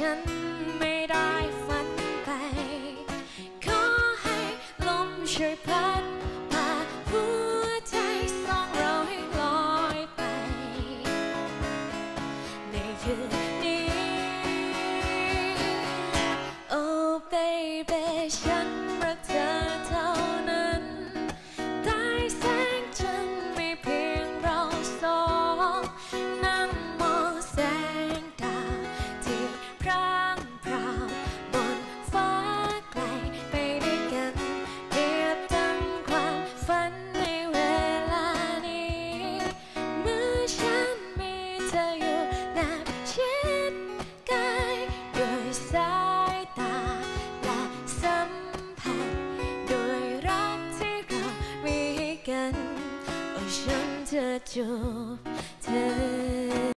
ฉันไม่ได้ฝันไปขอให้ลมช่วยพัดพาหัวใจสองเราให้ลอยไปในคืน ฉันจะจูบเธอ